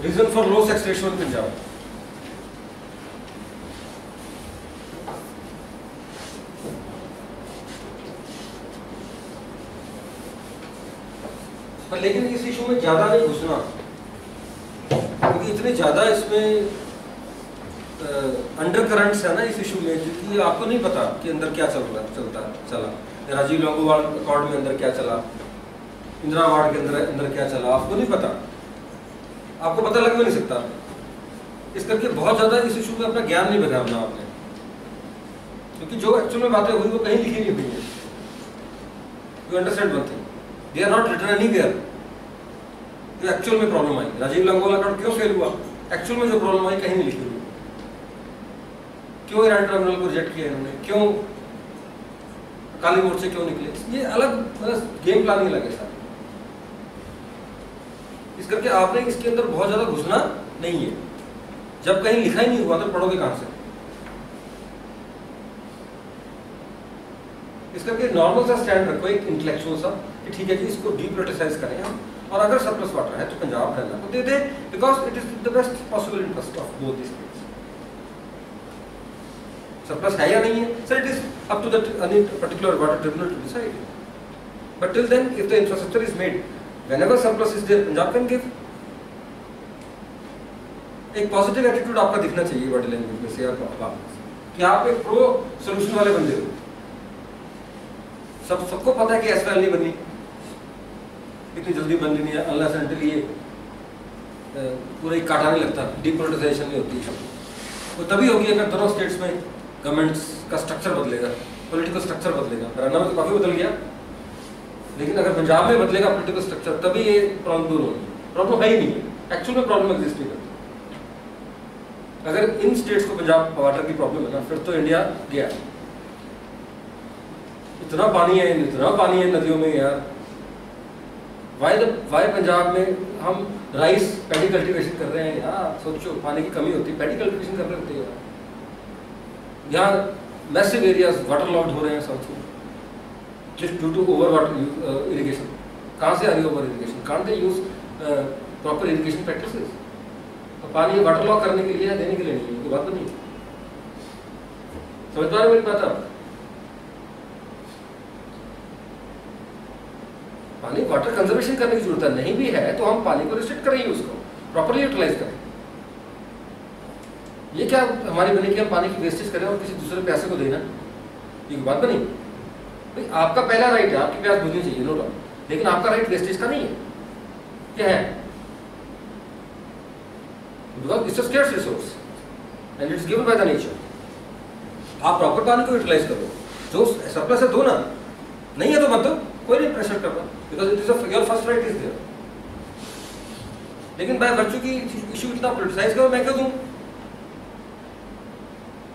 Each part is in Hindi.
Reason for low sex ratio in Punjab. पर लेकिन इस इशू में ज़्यादा नहीं घुसना। क्योंकि तो इतने ज़्यादा इसमें अंडर करंट्स है ना इस इशू में क्योंकि आपको नहीं पता कि अंदर क्या चल रहा, चलता, चला। राजीव लोंगोवाल अकॉर्ड में अंदर क्या चला? इंदिरा वार्ड के अंदर अंदर क्या चला? आपको नहीं पता। आपको पता लग भी नहीं सकता। इस करके बहुत ज़्यादा इस इशू में अपना ज्ञान नहीं बिगाड़ना आपने क्योंकि जो एक्चुअल में बातें हुई, वो कहीं लिखी नहीं हुई है। You understand one thing they are not return any there जो एक्चुअल में प्रॉब्लम आई, राजीव लंगोला अकाउंट क्यों फेल हुआ? एक्चुअल में जो प्रॉब्लम आई, कहीं नहीं लिखी हुई। क्यों ईरान ट्रिब्यूनल को रिजेक्ट किया इन्होंने? क्यों काली मोर्चे क्यों निकले? ये अलग मतलब गेम प्लानिंग लगे सर। इस करके आपने इसके अंदर बहुत ज़्यादा घुसना नहीं है। जब कहीं लिखा ही नहीं हुआ तो पढ़ोगे कहाँ से? इस करके नॉर्मल सा स्टैंड रखो, एक इंटेलेक्चुअल सा, कि ठीक है जी, इसको डीप्रोटेसाइज करें हम, और अगर सरप्लस वाटर है तो पंजाब हरियाणा को दे दे because it is the best possible interest of both this surplus है या नहीं है? Sir it is up to the particular water tribunal to decide but till then if the infrastructure is made whenever surplus is there Punjab can give एक पॉजिटिव एटीट्यूड आपका दिखना चाहिए बॉडी लैंग्वेज में से या कि आप एक प्रो सोल्यूशन वाले बंदे हो। सब, सबको पता है कि एस नहीं बननी इतनी जल्दी बननी नहीं है अल्लाह से अंटिल ये पूरा एक काटा नहीं लगता। डिपोलिटाइजेशन नहीं होती। वो तभी होगी अगर दोनों स्टेट्स में गवर्नमेंट्स का स्ट्रक्चर बदलेगा पॉलिटिकल स्ट्रक्चर बदलेगा। हरियाणा में तो काफ़ी बदल गया। लेकिन अगर पंजाब में बदलेगा पोलिटिकल स्ट्रक्चर तभी ये प्रॉब्लम दूर होगी। प्रॉब्लम है ही नहीं। एक्चुअल में प्रॉब्लम एग्जिस्ट नहीं करती। अगर इन स्टेट्स को पंजाब वाटर की प्रॉब्लम है ना, फिर तो इंडिया गया इतना पानी है, इतना पानी है नदियों में यार। वाई वाई पंजाब में हम राइस पैडी कल्टीवेशन कर रहे हैं? यार, सोचो, पानी की कमी होती है पैडी कल्टीवेशन कर रहे होते हैं यहाँ मैसिव एरियाज़ वाटर लॉक्ड हो रहे हैं साउथ में। Just due to over water uh, irrigation. कहाँ से आ रही over irrigation can't they use proper irrigation practices तो पानी वाटर लॉक करने के लिए देने के लिए नहीं? है बात तो नहीं। समझ पा रहे मेरी बात आप? पानी वाटर कंजर्वेशन करने की ज़रूरत है नहीं भी है तो हम पानी को रिस्ट्रिक्ट करें उसको। प्रॉपरली यूटिलाइज करें। ये क्या हमारी बनी कि हम पानी की वेस्टेज करें और किसी दूसरे पैसे को देना ये बात बनी भाई, आपका पहला राइट है, आपकी प्यास बुझनी चाहिए नो डाउट लेकिन आपका राइट वेस्टेज का नहीं है। क्या है? आप प्रॉपर पानी को यूटिलाइज करो। जो सरप्लस है दो ना। नहीं है तो मत दो। कोई नहीं प्रेशर करना because it is your first right is there लेकिन बाय वर्चू की इशू इतना पोलिटिसाइज करो, मैं क्यों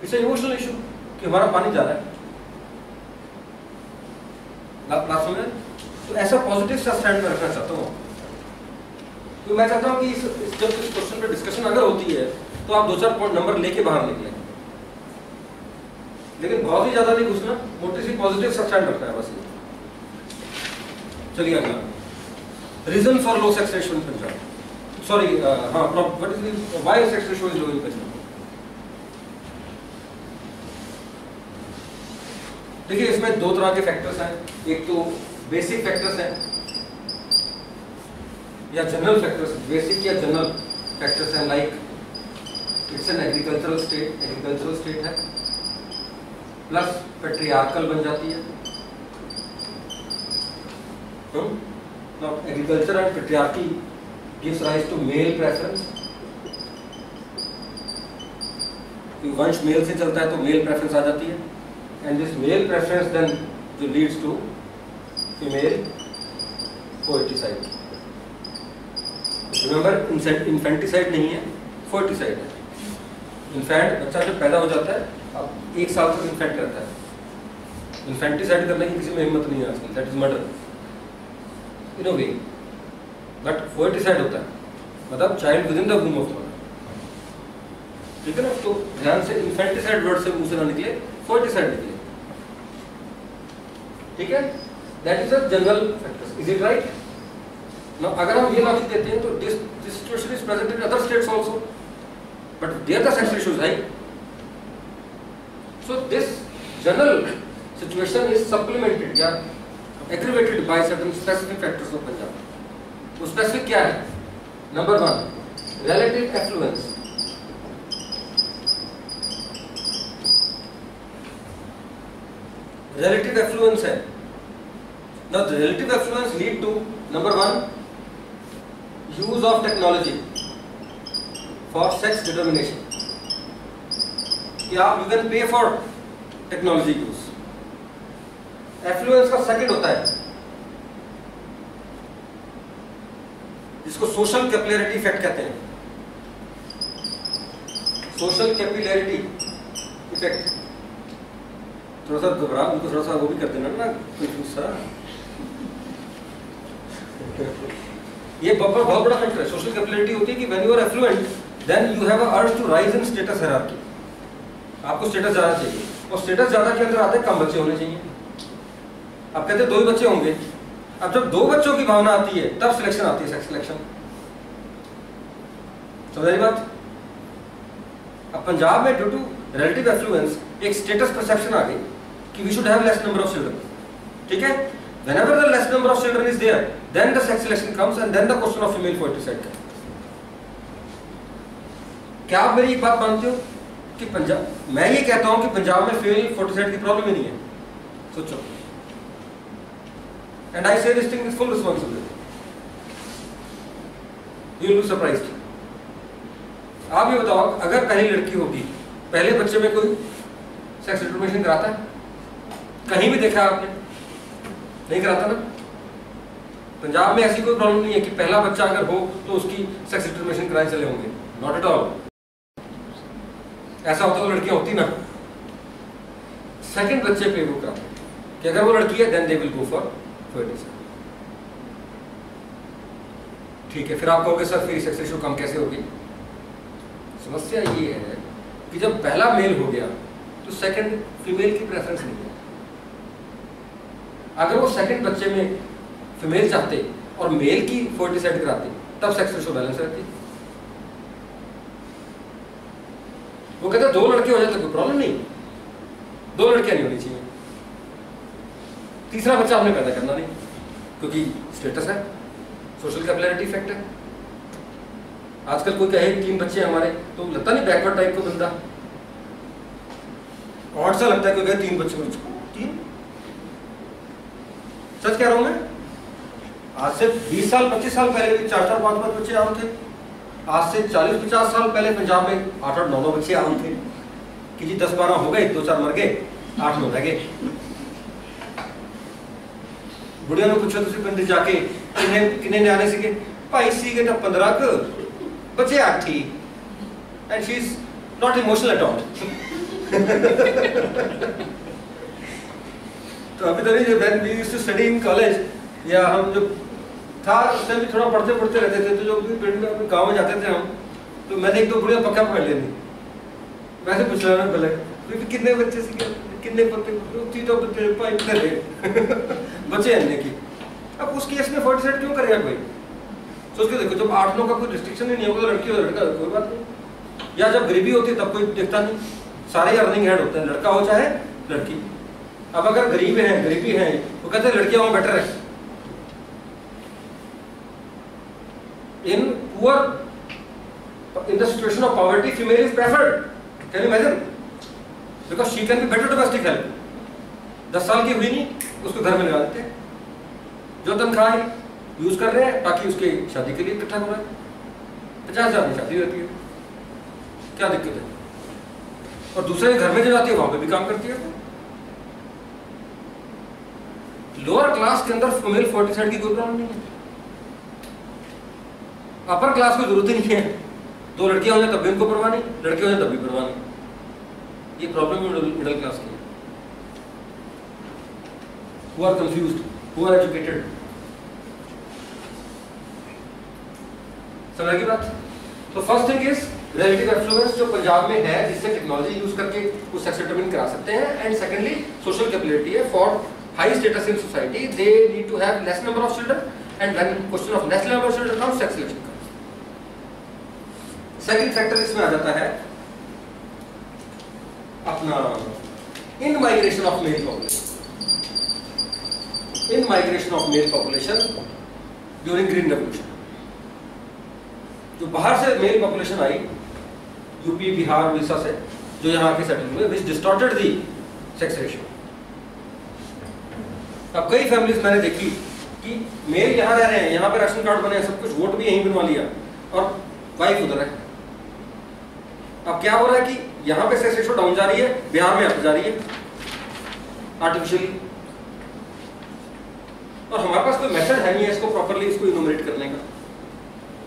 इट्स इमोशनल इशू कि हमारा पानी जा रहा है। तो ऐसा पॉजिटिव सा स्टैंड रखना चाहता हूँ। तो मैं चाहता हूँ कि इस, इस जब इस क्वेश्चन पे डिस्कशन अगर होती है तो आप दो चार पॉइंट नंबर लेके बाहर निकले। लेकिन बहुत ही ज़्यादा नहीं घुसना मोटी सी पॉजिटिव सा स्टैंड रखना है बस चलिए अगला। Reason for low sex Punjab. Sorry हाँ what is why is low in Punjab? देखिए, इसमें दो तरह के फैक्टर्स हैं। एक तो बेसिक फैक्टर्स हैं, या जनरल फैक्टर्स बेसिक या जनरल फैक्टर्स हैं like it's an agricultural state agricultural state है प्लस पेट्रियार्कल बन जाती है। Agriculture and patriarchy gives rise to male preference वंश मेल से चलता है तो मेल प्रेफरेंस आ जाती है। And this male preference then leads to female foeticide. Remember infanticide नहीं है foeticide है। इन्फेंट बच्चा जब पैदा हो जाता है, अब एक साल तक इन्फेंट रहता है। इन्फेंटिसाइड करने की किसी में हिम्मत नहीं है आजकल that is murder in way but foeticide होता है। मतलब child within the womb of ठीक है ना? तो ध्यान से इन्फेंटिसाइड वर्ड से मुँह से ना निकले फोर्टिसाइड निकले। ठीक है? That is a general is it right now अगर हम ये लॉजिक देते हैं तो this this situation is present in other states also but there the sex issues right so this general situation is supplemented या aggravated by certain specific factors of Punjab वो स्पेसिफिक क्या है? Number 1 relative affluence Relative affluence है. Now the relative affluence lead to number one, use of technology for sex determination. कि आप you can pay for technology use affluence का सेकंड होता है जिसको सोशल कैपिलरिटी इफ़ेक्ट कहते हैं सोशल कैपिलरिटी इफ़ेक्ट थोड़ा सा घबरा, उनको थोड़ा सा वो भी कर देना ना कुछ सा ये बहुत बहुत बड़ा फैक्टर है। सोशल कैपिलरिटी होती है कि when you are affluent then you have a urge to rise in status hierarchy आपको स्टेटस ज़्यादा चाहिए। और स्टेटस ज़्यादा के अंदर आते कम बच्चे होने चाहिए। अब कहते दो ही बच्चे होंगे। अब जब दो बच्चों की भावना आती है, तब सिलेक्शन आती है सेक्स सिलेक्शन समझ बात? अब पंजाब में ड्यू टू रिलेटिव एफ्लुएंस एक स्टेटस परसेप्शन आ गई। कि we should have less number of children ठीक है? Whenever the less number of children is there, then the sex selection comes and then the question of female fertility क्या आप मेरी एक बात मानते हो? कि पंजाब मैं ये कहता हूँ कि पंजाब में फीमेल फोर्टी की प्रॉब्लम ही नहीं है। सोचो। And I say this thing with full responsibility you will be surprised आप ये बताओ, अगर पहली लड़की होगी, पहले बच्चे में कोई सेक्स इंफॉर्मेशन कराता है? कहीं भी देखा आपने? नहीं कराता ना? पंजाब में ऐसी कोई प्रॉब्लम नहीं है कि पहला बच्चा अगर हो तो उसकी सेक्स इंफॉर्मेशन कराए चले होंगे। नॉट एट ऑल ऐसा होता तो लड़कियाँ होती ना। सेकंड बच्चे पे वो कराते कि अगर वो लड़की है then they will go for fertility ठीक है, फिर आप कहोगे, सर, फिर सेक्स रेशियो कम कैसे होगी? समस्या ये है कि जब पहला मेल हो गया तो सेकंड फीमेल की प्रेफरेंस नहीं है। अगर वो सेकंड बच्चे में फीमेल चाहते और मेल की फोर्टी कराते, तब सेक्स रेशियो बैलेंस रहती। वो कहते, दो लड़के हो तो कोई प्रॉब्लम नहीं। दो लड़कियाँ नहीं होनी चाहिए। तीसरा बच्चा हमने पैदा करना नहीं, क्योंकि स्टेटस है सोशल कैपिलरिटी इफ़ेक्ट है। आजकल कोई कहे, तीन बच्चे हमारे तो लगता नहीं बैकवर्ड टाइप का बंदा। और सा लगता है कोई कहे, तीन बच्चे तीन सच कह रहा हूँ मैं? आज से 20 साल 25 साल पहले भी चार चार पाँच पाँच बच्चे आम थे। आज से 40 50 साल पहले पंजाब में आठ आठ नौ नौ बच्चे आम थे। कि जी दस बारह हो गए दो चार मर गए आठ नौ रह गए। बुढ़िया ने पूछा तुम पिंड जाके किन्ने किन्ने न्याणे सीगे? तो पंद्रह क, बच्चे आठ ही। And she is not emotional at all तो अभी तक जो when we used to study in college या हम जो था, उस टाइम भी थोड़ा पढ़ते पढ़ते रहते थे तो जो भी पिंड में अपने गाँव में जाते थे हम तो मैंने एक दो बुढ़िया पक्का पकड़ लेनी वैसे पूछ लेना पहले क्योंकि कितने बच्चे सीखे कितने पत्ते तो इतने थे। बच्चे अन्य की। अब उस केस में फोर्टी सेट क्यों करेगा कोई? सोच के देखो, जब आठ, नौ का कोई रिस्ट्रिक्शन ही नहीं होगा तो लड़की और लड़का, कोई बात नहीं। या जब गरीबी होती है, तब कोई देखता नहीं। सारे अर्निंग हेड होते हैं, लड़का हो चाहे लड़की। अब अगर गरीब हैं, गरीबी हैं, वो कहते हैं, लड़कियाँ वहाँ बेटर है. In poor in the situation of poverty female is preferred can imagine because she can be better domestic help दस साल की हुई नहीं, उसको घर में लगा देते जो तनख्वाह यूज़ कर रहे हैं ताकि उसके शादी के लिए इकट्ठा हो रहा है। पचास हज़ार में शादी रहती है। क्या दिक्कत है? और दूसरे घर में जो जाती है, वहाँ पे भी काम करती है। लोअर क्लास के अंदर फीमेल फोर्टी की कोई प्रॉब्लम नहीं है। अपर क्लास को ज़रूरत ही नहीं है। दो लड़कियाँ हो जाए तब भी उनको परवाह नहीं लड़के हो जाए तब भी परवाह नहीं। ये प्रॉब्लम है मिडिल क्लास की। Who are confused? Who are समझ की बात? तो first thing is relative affluence जो पंजाब में है, जिससे टेक्नोलॉजी यूज़ करके उस सेक्स डिटरमिन करा सकते हैं एंड सेकेंडली सोशल कैपेबिलिटी है for high status in society, they need to have less number of children and when question of national ambassador comes sex selection comes second factor इसमें आ जाता है अपना in migration of male population in migration of male population during green revolution जो बाहर से मेल पॉपुलेशन आई यूपी बिहार उड़ीसा से जो यहाँ के सेटल हुए which distorted the sex ratio अब कई फैमिलीज़ मैंने देखी कि मेल यहाँ रह रहे हैं, यहाँ पे राशन कार्ड बने सब कुछ वोट भी यहीं बनवा लिया। और वाइफ उधर है। अब क्या हो रहा है कि यहाँ पे सेक्स रेशियो डाउन जा रही है, बिहार में अप जा रही है आर्टिफिशियली और हमारे पास कोई मेथड है नहीं है इसको प्रॉपरली इसको इनोमरेट करने का।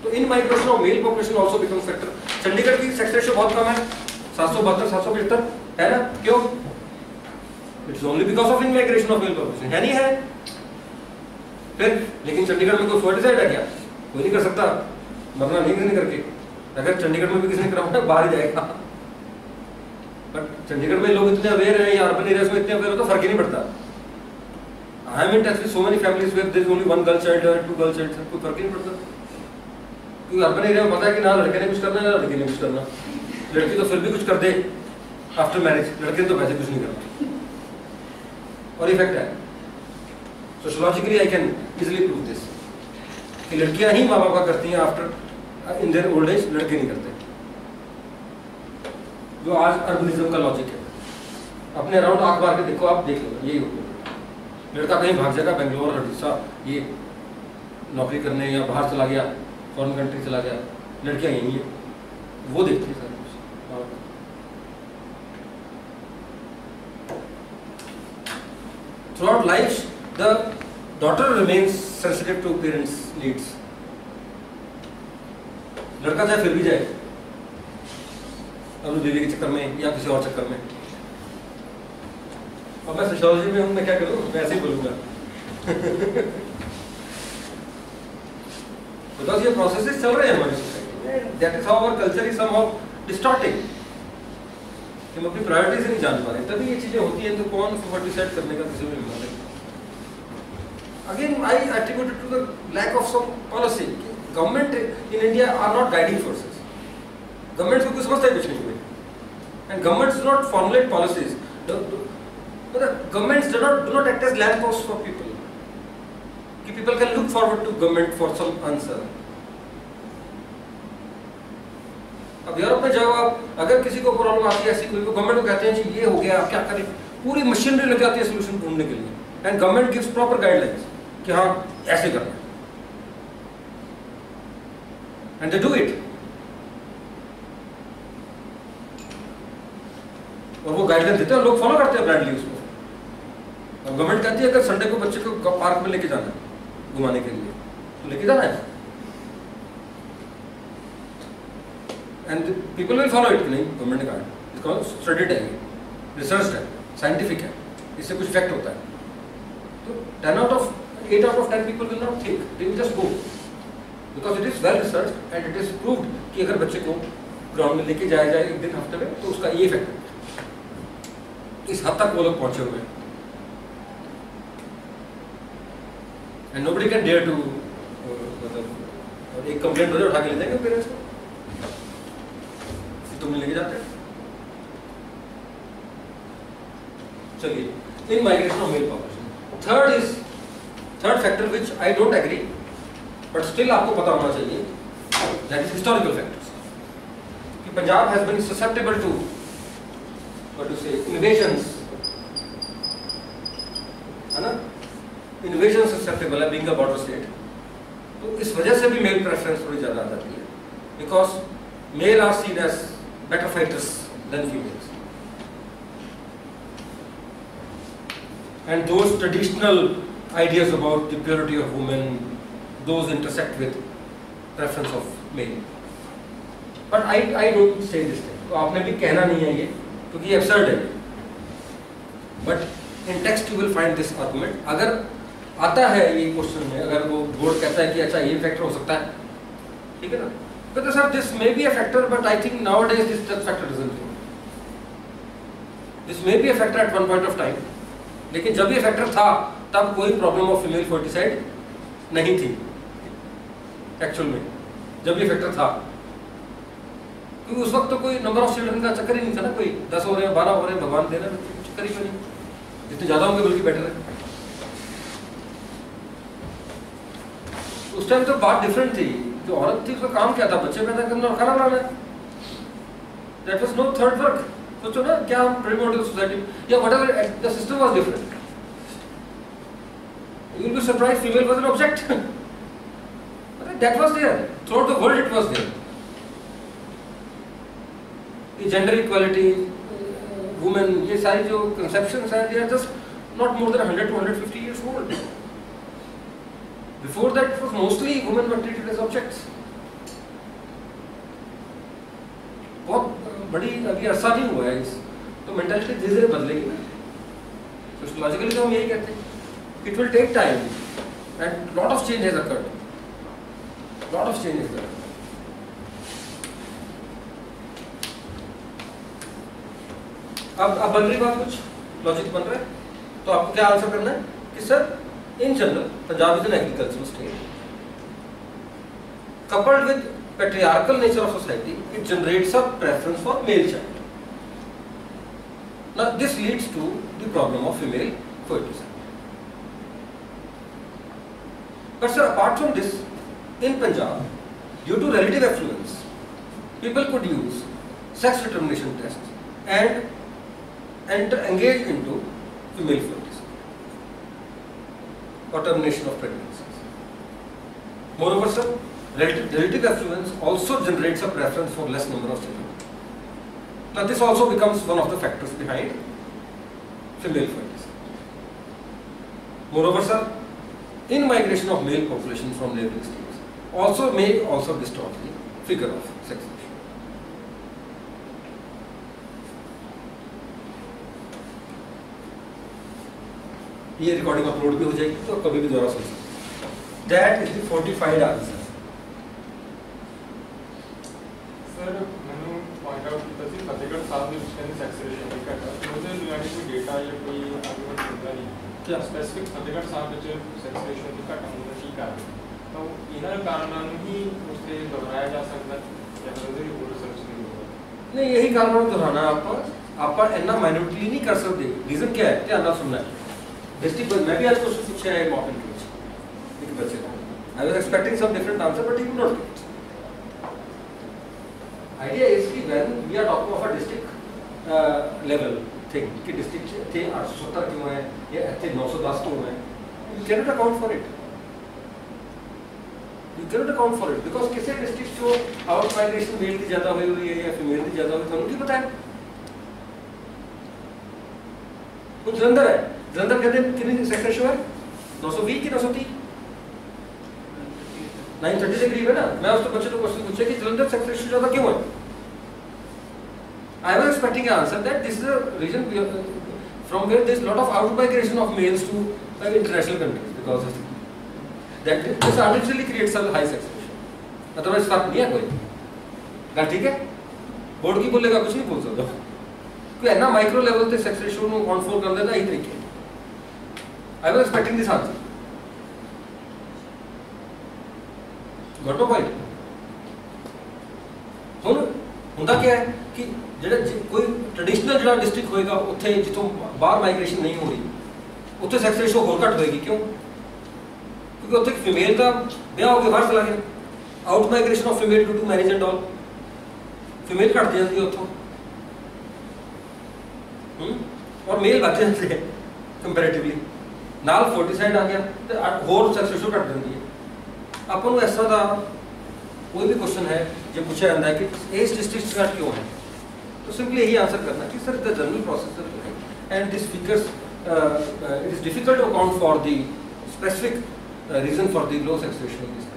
तो in migration of male population also become factor Chandigarh की सेक्स रेशियो बहुत कम है, सात सौ बहत्तर, सात सौ पचहत्तर, है ना? क्यों? It's only because of inmigration of population है नहीं है फिर लेकिन चंडीगढ़ में कोई फर्टिसाइड है क्या कोई नहीं कर सकता मरना नहीं नहीं करके अगर चंडीगढ़ में भी किसी ने कराना बाहर ही जाएगा बट चंडीगढ़ में लोग इतने अवेयर हैं या अर्बन एरियाज़ में इतने अवेयर हो तो फ़र्क ही नहीं पड़ता I am in touch with so many families where there is only one girl child और टू गर्ल चाइल्ड कोई फ़र्क ही नहीं पड़ता क्योंकि अर्बन एरिया में पता है कि ना लड़के ने कुछ करना है ना लड़की ने कुछ करना लड़की तो फिर भी कुछ कर दे आफ्टर मैरिज लड़के तो वैसे कुछ नहीं करना और इफ़ेक्ट है। Sociologically I can easily prove this कि लड़कियाँ ही माँ बाप का करती हैं after in their old age लड़के नहीं करते। जो आज अर्बनिज्म का लॉजिक है। अपने अराउंड आँख मार के देखो, आप देख लो यही होगा लड़का कहीं भाग जाएगा, बेंगलोर हड़ीसा ये नौकरी करने या बाहर चला गया फॉरेन कंट्री चला गया, लड़कियाँ यही है। वो देखती है सारा कुछ throughout life, the daughter remains sensitive to parents needs. लड़का चाहे फिर भी जाए, अपनी बीवी के चक्कर में या किसी और चक्कर में। अब मैं सोशोलॉजी में हूँ, मैं क्या करूँ? मैं ऐसे ही बोलूँगा। बिकॉज़ ये प्रोसेसेस चल रहे हैं हमारी सोसाइटी में। That is how our culture is somehow distorting हम अपनी प्रायोरिटी से नहीं जान पा रहे। तभी ये चीज़ें होती हैं तो कौन सुपर डिसाइड करने का किसी भी मिला again I attributed to the lack of some policy government in India are not guiding forces government को कुछ समझता है। कुछ नहीं and government do not formulate policies government do not do not act as land for people कि people can look forward to government for some answer अब यूरोप में जाओ आप, अगर किसी को प्रॉब्लम आती है, ऐसी कोई गवर्नमेंट को कहते हैं जी ये हो गया, आप क्या करें? पूरी मशीनरी लग जाती है सोल्यूशन ढूँढने के लिए। And government gives proper guidelines कि हाँ ऐसे करना एंड दे डू इट और वो गाइडलाइन देते हैं, लोग फॉलो करते हैं ब्रांडली उसको। और गवर्नमेंट कहती है, अगर संडे को बच्चे को पार्क में लेके जाना है, घुमाने के लिए तो लेके जाना है। And people will follow it नहीं गवर्नमेंट कहा इसका स्टडीड है रिसर्च है साइंटिफिक है। इससे कुछ इफ़ेक्ट होता है। तो ten out of eight out of ten people will not think they will just go because it is well research and it is proved कि अगर बच्चे को ग्राउंड में लेके जाया जाए एक दिन, हफ़्ते में तो उसका ये इफ़ेक्ट इस हद तक वो लोग पहुँचे हुए हैं। And nobody can dare to मतलब एक कंप्लेंट हो जाए उठा के ले जाएँगे पेरेंट्स को फिर तुम लेके जाते चलिए, in migration of male population third is third factor which I don't agree but still आपको पता होना चाहिए दैट इज़ हिस्टोरिकल फैक्टर्स कि Punjab has been susceptible to what to say, invasions. है ना? इन्वेजन ससेप्टेबल है बीइंग अ बॉर्डर स्टेट तो इस वजह से भी मेल प्रेफरेंस थोड़ी ज़्यादा आ जाती है। Because male are seen as better fighters than females and those traditional ideas about the purity of women those intersect with preference of male but I, I don't say this thing तो आपने भी कहना नहीं है ये क्योंकि ये absurd है but in text you will find this argument अगर आता है ये क्वेश्चन में अगर वो बोर्ड कहता है कि अच्छा ये फैक्टर हो सकता है ठीक है ना but sir, this may be a factor, but i think nowadays this factor doesn't this may be a factor at one point of time. लेकिन जब ये फैक्टर था, तब कोई प्रॉब्लम ऑफ़ फीमेल फर्टिसाइड नहीं थी एक्चुअल में। जब ये फैक्टर था। क्योंकि उस वक्त तो कोई नंबर ऑफ़ चिल्ड्रन का चक्कर ही नहीं था ना, कोई दस हो रहे हैं, बारह हो रहे हैं, भगवान दे रहे हैं चक्कर ही क्यों नहीं? जितने ज़्यादा होंगे, बल्कि बेटर है। उस टाइम तो बात डिफरेंट थी। जो औरत थी उसका काम क्या था बच्चे पैदा करना और खाना बनाना that was no third work सोचो ना क्या हम प्रीमोटिव सोसाइटी या whatever the system was different you will be surprised female was an object that was there throughout the world it was there the gender equality women ये सारी जो conceptions हैं they are just not more than 100 to 150 years old before that it was mostly women were treated as objects बहुत बड़ी अभी अरसा नहीं हुआ है इस तो मेंटालिटी धीरे धीरे बदलेगी ना सोशोलॉजिकली तो हम यही कहते हैं it will take time and lot of change has occurred lot of change has occurred अब अब बन रही बात कुछ लॉजिक बन रहा है तो आपको क्या आंसर करना है कि sir In general, Punjab is an agricultural state. Coupled with patriarchal nature of society, it generates a preference for male child. Now this leads to the problem of female fertilization. But sir, apart from this, in Punjab, due to relative affluence, people could use sex determination tests and enter engage into female fertilization or termination of pregnancies. Moreover, sir, relative, relative affluence also generates a preference for less number of children. Now, this also becomes one of the factors behind female fertilization. Moreover, sir, in migration of male population from neighboring states also may also distort the figure of ये रिकॉर्डिंग अपलोड भी हो जाएगी तो कभी भी दोबारा सुन सकते that is the fortified answer sir मैंने पॉइंट आउट किया था फतेहगढ़ साहब ने डिस्टेंस एक्सेलरेशन लिखा था तो मुझे रिगार्डिंग कोई डेटा या कोई आर्गुमेंट मिलता नहीं क्या? स्पेसिफिक फतेहगढ़ साहब ने जो एक्सेलरेशन लिखा था उन्होंने ठीक है तो इधर कारणों ही उसे दोहराया जा सकता है या तो फिर रिसर्च नहीं होगा नहीं यही कारण दोहराना आप आप इतना माइन्यूटली नहीं कर सकते। रीजन क्या है? ध्यान सुनना है। Vesti was maybe as question shiksha hai mock includes ek bache ko I was expecting some different answer but he could not give it. Idea is कि when we are talking of a district uh, level thing कि district थे 870 क्यों है या थे 910 क्यों है you cannot account for it. You cannot account for it because किसी डिस्ट्रिक्ट को आउट माइग्रेशन मेल की ज़्यादा हुई हुई है या फीमेल की ज़्यादा हुई थोड़ा नहीं पता है कुछ जलंधर है ਹੈ ਹੁਣ ਜਲੰਧਰ ਹੈ ਜਲੰਧਰ ਕਹਿੰਦੇ ਕਿੰਨੀ ਸੈਕਸ ਰੇਸ਼ੋ ਹੈ 920 ਕਿ 930 930 ਦੇ ਕਰੀਬ ਹੈ ਨਾ ਮੈਂ ਉਸ ਤੋਂ ਬੱਚੇ ਤੋਂ ਕੁਐਸਚਨ ਪੁੱਛਿਆ ਕਿ ਜਲੰਧਰ ਸੈਕਸ ਰੇਸ਼ੋ ਜ਼ਿਆਦਾ ਕਿਉਂ ਹੈ I was expecting an answer that this is a region where- from where there is lot of out migration of males to uh, international countries because of that this artificially creates a high sex ratio. Otherwise फर्क नहीं है कोई ਗੱਲ ਠੀਕ ਹੈ ਬੋਰਡ ਕੀ ਬੋਲੇਗਾ ਕੁਝ ਨਹੀਂ ਬੋਲ ਸਕਦਾ ਕੋਈ ਇੰਨਾ ਮਾਈਕਰੋ ਲੈਵਲ ਤੇ ਸੈਕਸ ਰੇਸ਼ੋ ਨੂੰ ਕੰਟਰੋਲ ਕਰਨ ਦਾ ਇਹੀ ਤਰੀਕੇ I was expecting this answer got my point ਹੁਣ ਹੁੰਦਾ ਕੀ ਹੈ ਕਿ ਜਿਹੜਾ ਜੇ- ਕੋਈ ਟ੍ਰੈਡੀਸ਼ਨਲ ਜਿਹੜਾ ਡਿਸਟ੍ਰਿਕਟ ਹੋਏਗਾ ਉੱਥੇ ਜਿੱਥੋਂ ਬਾਹਰ ਮਾਈਗ੍ਰੇਸ਼ਨ ਨਹੀਂ ਹੋ ਰਹੀ ਉੱਥੇ ਸੈਕਸ ਰੇਸ਼ੋ ਹੋਰ ਘੱਟ ਹੋਏਗੀ ਕਿਉਂ ਕਿਉਂਕਿ ਉੱਥੇ ਫੀਮੇਲ ਦਾ ਵਿਆਹ ਹੋ ਕੇ ਬਾਹਰ ਚਲਾ ਗਿਆ out migration of female due to marriage and all female ਘੱਟ ਜਾਂਦੀ ਹੈ ਉੱਥੋਂ ਹੂੰ ਔਰ ਮੇਲ ਵੱਧ ਜਾਂਦੇ ਹੈ ਕੰਪੈਰੀਟਿਵਲੀ ਨਾਲ 40% ਆ ਗਿਆ ਤੇ ਅੱਠ ਹੋਰ ਸੈਕਸ ਰੇਸ਼ੋ ਘਟ ਜਾਂਦੀ ਹੈ ਆਪਾਂ ਨੂੰ ਇਸ ਤਰ੍ਹਾਂ ਦਾ कोई भी क्वेश्चन है जो पूछा जाता है कि एज डिस्ट्रिक्ट का क्यों है तो सिंपली यही आंसर करना कि सर द जनरल प्रोसेस है and this figures it is difficult to account for the specific reason for the low sex ratio in this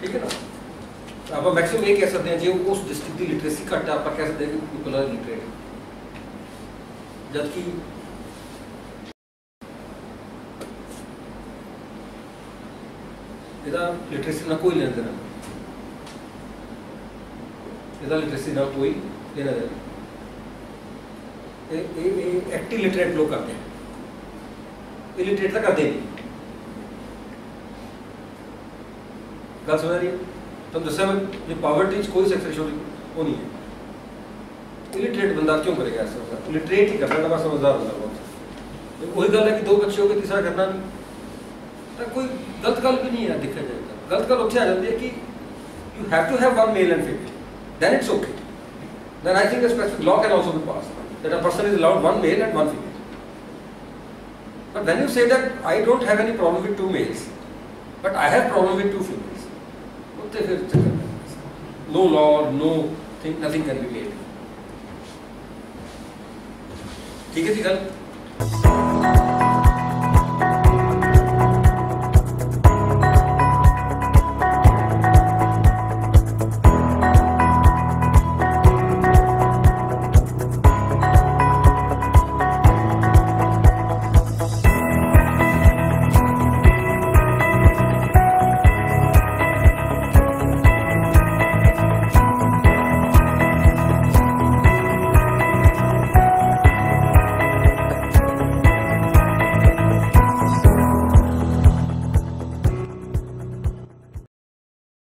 ठीक है ना आप मैक्सिमम ये कह सकते हैं जो उस डिस्ट्रिक्ट की लिटरेसी घट है आप कह सकते हैं कि पीपल आर लिटरेट जबकि ਇਹਦਾ ਲਿਟਰੇਸੀ ਨਾਲ ਕੋਈ ਲੈਣਾ ਦੇਣਾ ਨਹੀਂ। ਇਹਦਾ ਲਿਟਰੇਸੀ ਨਾਲ ਕੋਈ ਲੈਣਾ ਦੇਣਾ ਨਹੀਂ। ਇਹ ਇਹ ਇਹ ਐਕਟਿਵ ਲਿਟਰੇਟ ਲੋਕ ਕਰਦੇ हैं इलिटरेट ਤਾਂ ਕਰਦੇ ਨਹੀਂ ਗੱਲ ਸਮਝ ਰਹੀ ਹੈ ਤੁਹਾਨੂੰ ਦੱਸਿਆ ਮੈਂ ਜੇ ਪਾਵਰਟੀ 'ਚ ਕੋਈ ਸੈਕਸ ਰੇਸ਼ੋ ਉਹ ਨਹੀਂ ਹੈ ਇਲਿਟਰੇਟ ਬੰਦਾ ਕਿਉਂ ਕਰੇਗਾ ਐਸਾ ਇਲਿਟਰੇਟ ਹੀ ਕਰਨਾ ਤਾਂ ਸਮਝਦਾਰ ਹੁੰਦਾ ਬਹੁਤ ਤੇ ਉਹੀ ਗੱਲ ਹੈ ਕਿ ਦੋ ਬੱਚੇ ਹੋ ਕੇ ਤੀਸਰਾ ਕਰਨਾ ਨਹੀਂ ਤਾਂ ਕੋਈ ਗਲਤ ਗੱਲ ਵੀ ਨਹੀਂ ਹੈ ਦੇਖਿਆ ਜਾਏ ਤਾਂ ਗਲਤ ਗੱਲ ਉੱਥੇ ਆ ਜਾਂਦੀ ਹੈ ਕਿ you have to have one male and female. Then it's okay. Then I think a specific law can also be passed that a person is allowed one male and one female. But when you say that I don't have any problem with two males, but I have problem with two females, ਉੱਥੇ ਫਿਰ ਚੱਕਰ ਪੈਂਦਾ। no law, no thing, nothing can be made. ਠੀਕ ਹੈ ਜੀ ਗੱਲ